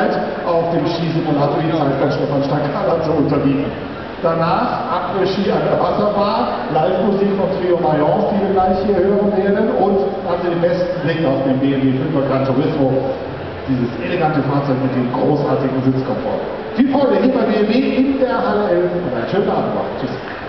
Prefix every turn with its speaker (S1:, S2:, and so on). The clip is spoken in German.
S1: Zeit auf dem Schießen die Zeit von Stefan Stankala zu unterbieten. Danach Après-Ski an der Wasserbar, Live-Musik von Trio Mayence, die wir gleich hier hören werden und hatte den besten Blick auf den BMW 5er Gran Turismo, dieses elegante Fahrzeug mit dem großartigen Sitzkomfort. Viel Freude hier bei BMW in der Halle 11 und einen schönen Abend. Tschüss.